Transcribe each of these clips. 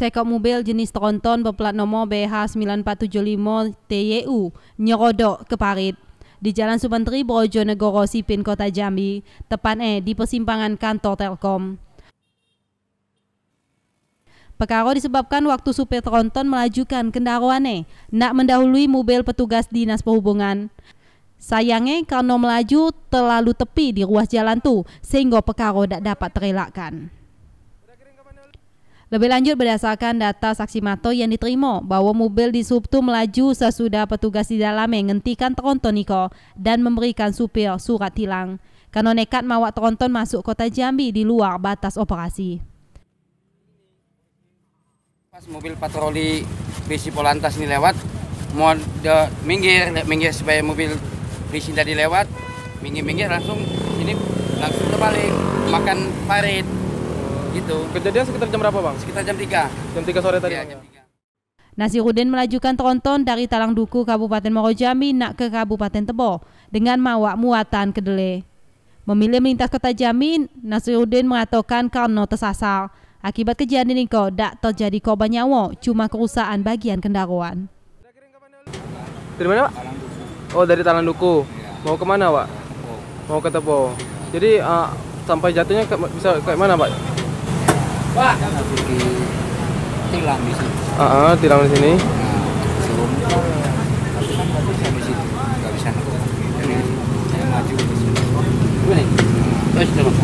sekop mobil jenis tronton berplat nomor BH9475 TYU nyerodok ke parit di Jalan Subantri Brojonegoro Sipin Kota Jambi, tepatnya di persimpangan kantor Telkom. Perkara disebabkan waktu supir tronton melajukan kendaraannya nak mendahului mobil petugas dinas perhubungan. Sayangnya karena melaju terlalu tepi di ruas jalan tu sehingga perkara tak dapat terelakkan. Lebih lanjut berdasarkan data saksi mata yang diterima bahwa mobil di sub tu melaju sesudah petugas di dalamnya menghentikan tronton Niko dan memberikan supir surat tilang. Karena nekat mawak tronton masuk kota Jambi di luar batas operasi. Pas mobil patroli besi Polantas ini lewat, mau minggir, minggir supaya mobil besi tadi lewat, minggir-minggir langsung ini langsung terbalik, makan parit gitu. Kejadian sekitar jam berapa bang? Sekitar jam 3 Jam 3 sore tadi. Ya, jam ya? 3. Nasiruddin melajukan tronton dari Talang Duku Kabupaten Morojambi nak ke Kabupaten Tebo dengan mawak muatan kedelai. Memilih melintas kota Jambi, Nasiruddin mengatakan karena tersasar. Akibat kejadian ini kok tak terjadi korban nyawa, cuma kerusakan bagian kendaraan. Dari mana pak? Oh dari Talang Duku. Mau ke mana pak? Mau ke Tepo. Jadi uh, sampai jatuhnya ke, bisa kayak mana pak? Pak, pergi tilang di sini. Ah, uh, tilang di sini. Nah, sebelum kan bagus sampai situ, nggak bisa Jadi saya maju ke sini. Ini, terus terus.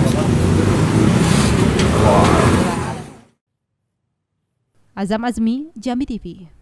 Azam Azmi, Jambi TV.